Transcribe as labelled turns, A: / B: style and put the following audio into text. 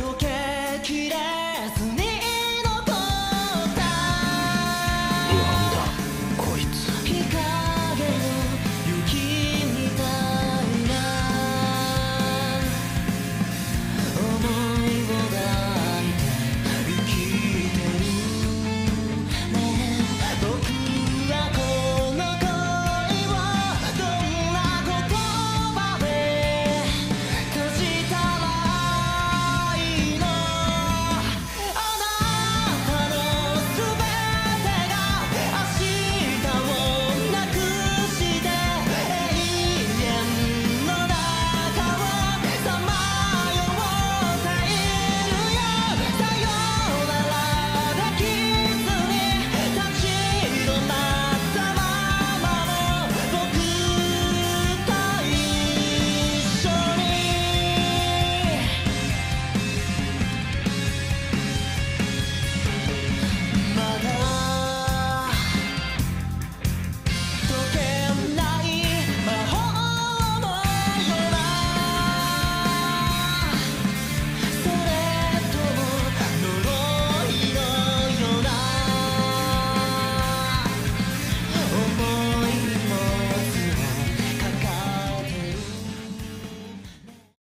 A: 어떻게 길에